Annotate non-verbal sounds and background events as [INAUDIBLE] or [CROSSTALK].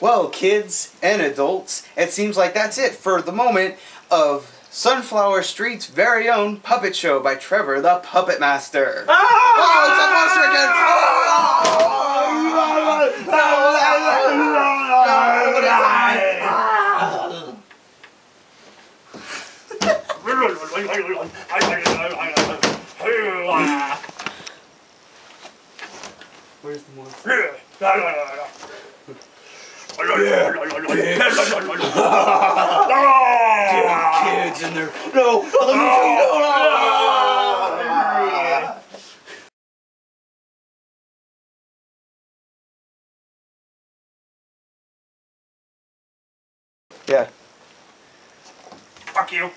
Well, kids and adults, it seems like that's it for the moment of Sunflower Street's very own puppet show by Trevor the Puppet Master. Ah! Oh, it's a monster again! Where's the monster? [LAUGHS] yeah, kids in there. No, let me tell you. No. Yeah. Fuck you.